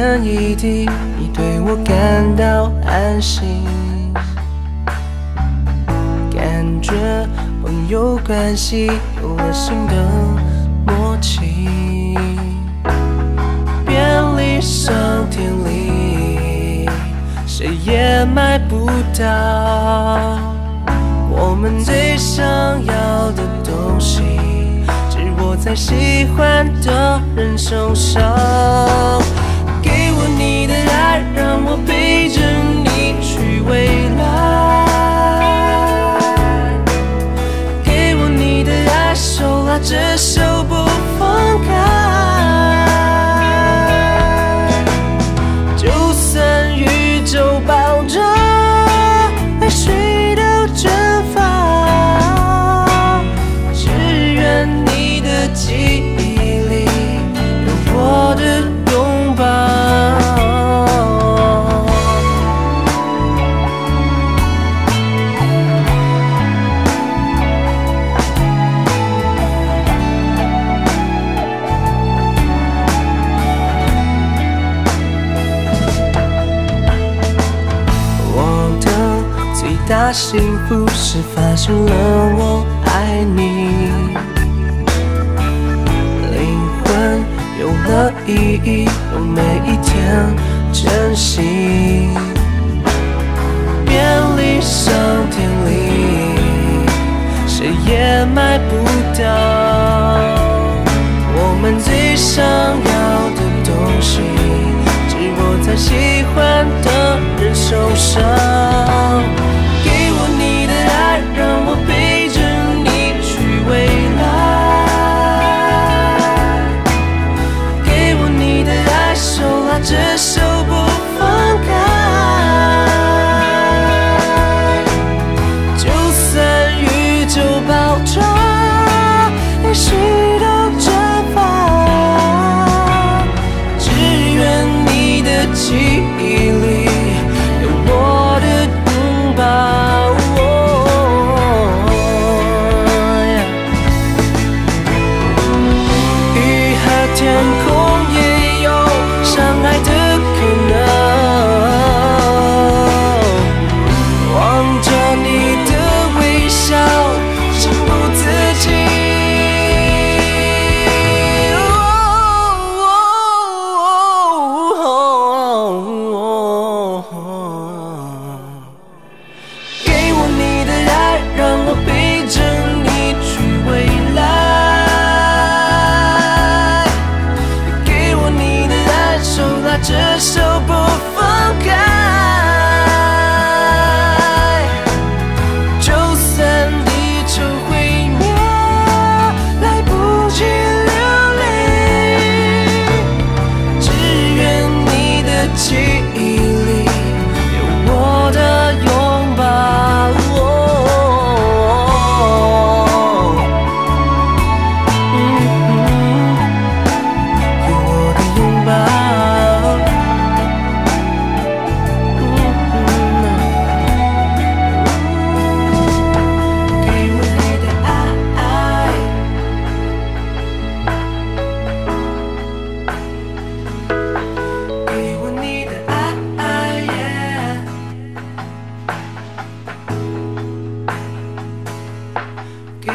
点一滴，你对我感到安心，感觉朋友关系有了新的默契，便利商店里谁也买不到我们最想要的东西。只握在喜欢的人手上，你的爱，让我陪着大幸福是发现了我爱你，灵魂有了意义，用每一天珍惜。便利商店里谁也买不到我们最想要的东西，只握在喜欢的人手上。这首手拉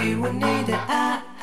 给我你的爱。